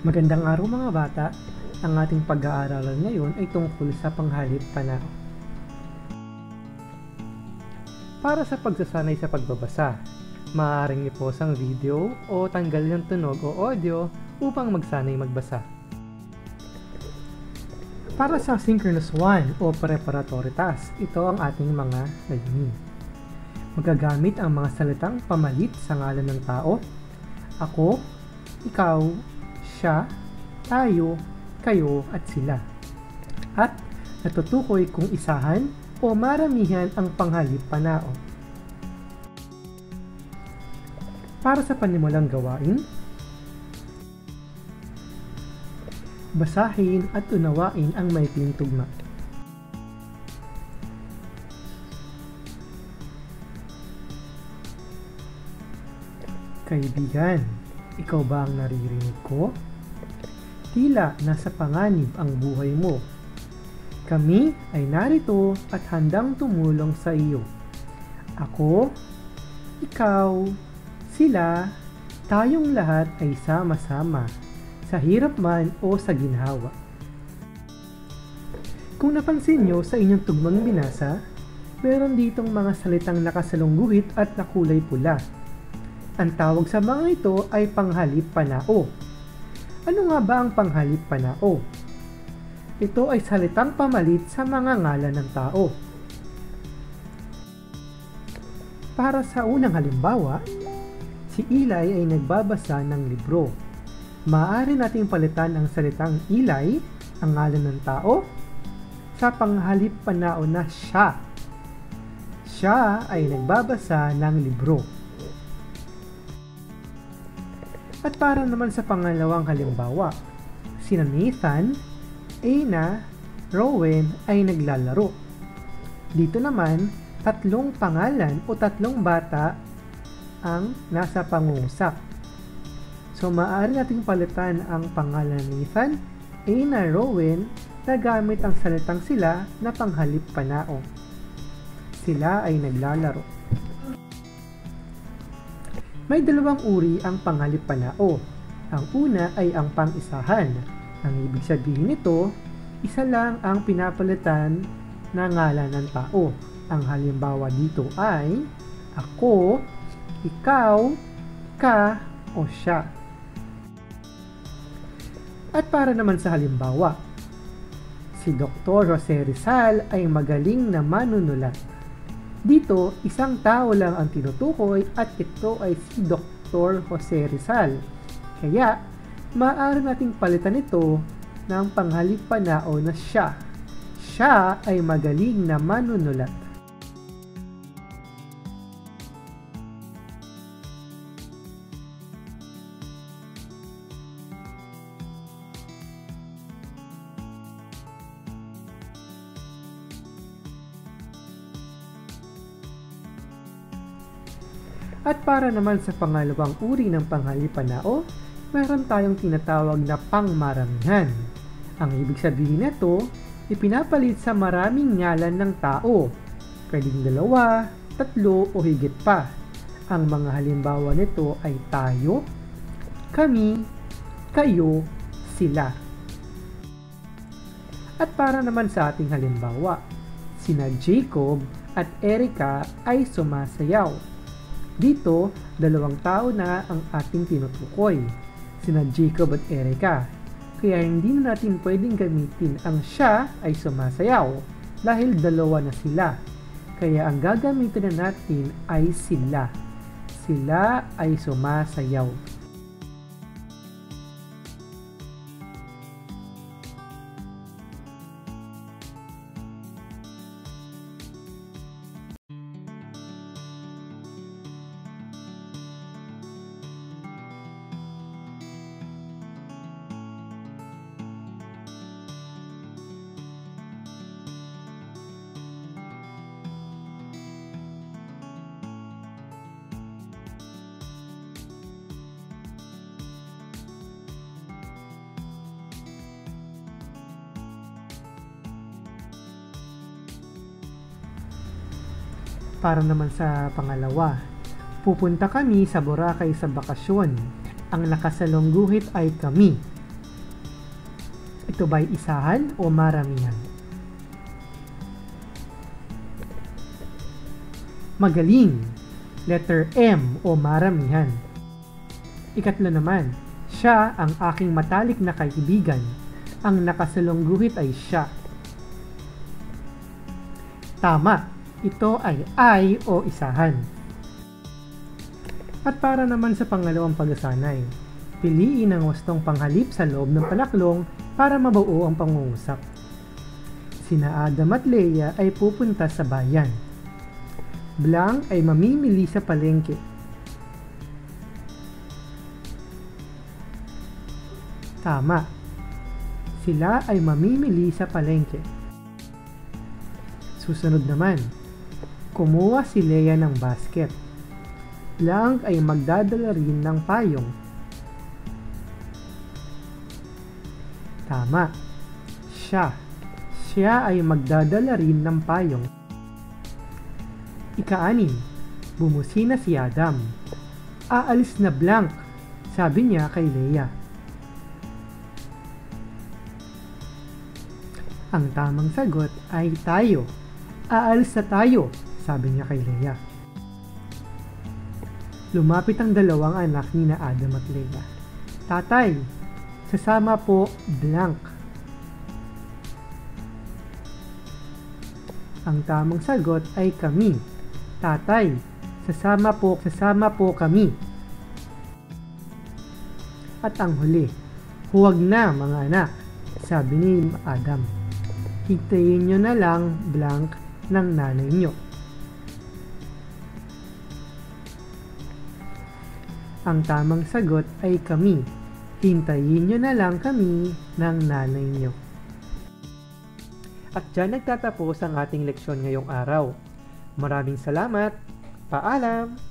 Magandang araw mga bata. Ang ating pag-aaralan ngayon ay tungkol sa panghalip panahon. Para sa pagsasanay sa pagbabasa, maaaring i-pause ang video o tanggal ng tunog o audio upang magsanay magbasa. Para sa synchronous 1 o preparatory task, ito ang ating mga layunin. Magagamit ang mga salitang pamalit sa ngalan ng tao, ako, ikaw, siya, tayo, kayo at sila. At natutukoy kung isahan o maramihan ang panghalip panao. Para sa panimulang gawain, basahin at unawain ang maikling tugma. Kaibigan, ikaw ba ang naririnig ko? Tila nasa panganib ang buhay mo. Kami ay narito at handang tumulong sa iyo. Ako, ikaw, sila, tayong lahat ay sama-sama, sa hirap man o sa ginhawa. Kung napansin nyo sa inyong tugmang binasa, meron ditong mga salitang nakasalungguhit at nakulay pula. Ang tawag sa mga ito ay panghalip panao ano nga ba ang panghalip panao? Ito ay salitang pamalit sa mga ngalan ng tao. Para sa unang halimbawa, si Ilay ay nagbabasa ng libro. Maaari nating palitan ang salitang Ilay, ang ngalan ng tao, sa panghalip panao na siya. Siya ay nagbabasa ng libro. At para naman sa pangalawang halimbawa, sina Nathan, Aina, Rowan ay naglalaro. Dito naman, tatlong pangalan o tatlong bata ang nasa pangungusap. So maaari nating palitan ang pangalan ni Nathan, Aina, Rowan na gamit ang salitang sila na panghalip panao. Sila ay naglalaro. May dalawang uri ang panghalip panao. Ang una ay ang pang-isahan. Ang ibig sabihin nito, isa lang ang pinapalitan na ngalan ng tao. Ang halimbawa dito ay ako, ikaw, ka, o siya. At para naman sa halimbawa, si Dr. Jose Rizal ay magaling na manunulat. Dito, isang tao lang ang tinutukoy at ito ay si Dr. Jose Rizal. Kaya, maaari nating palitan ito ng panghalip panao na siya. Siya ay magaling na manunulat. At para naman sa pangalawang uri ng panghalipanao, meron tayong tinatawag na pangmaramihan. Ang ibig sabihin nito, ipinapalit sa maraming ngalan ng tao. Pwedeng dalawa, tatlo o higit pa. Ang mga halimbawa nito ay tayo, kami, kayo, sila. At para naman sa ating halimbawa, sina Jacob at Erica ay sumasayaw dito, dalawang tao na ang ating tinutukoy, sina Jacob at Erica. Kaya hindi na natin pwedeng gamitin ang siya ay sumasayaw dahil dalawa na sila. Kaya ang gagamitin na natin ay sila. Sila ay sumasayaw. Para naman sa pangalawa, pupunta kami sa Boracay sa bakasyon. Ang nakasalong guhit ay kami. Ito ba'y isahan o maramihan? Magaling. Letter M o maramihan. Ikatlo naman, siya ang aking matalik na kaibigan. Ang nakasalong guhit ay siya. Tama, ito ay I o isahan. At para naman sa pangalawang pagsasanay, piliin ang wastong panghalip sa loob ng palaklong para mabuo ang pangungusap. Sina Adam at Leia ay pupunta sa bayan. Blanc ay mamimili sa palengke. Tama. Sila ay mamimili sa palengke. Susunod naman, kumuha si Leia ng basket. Blanc ay magdadala rin ng payong. Tama. Siya. Siya ay magdadala rin ng payong. Ika-anim, bumusina si Adam. Aalis na Blanc, sabi niya kay Leia. Ang tamang sagot ay tayo. Aalis na tayo, sabi niya kay Leia. Lumapit ang dalawang anak ni na Adam at Leia. Tatay, sasama po Blanc. Ang tamang sagot ay kami. Tatay, sasama po, sasama po kami. At ang huli, huwag na mga anak, sabi ni Adam. Hintayin nyo na lang blank ng nanay nyo. Ang tamang sagot ay kami. Hintayin nyo na lang kami ng nanay nyo. At dyan nagtatapos ang ating leksyon ngayong araw. Maraming salamat. Paalam!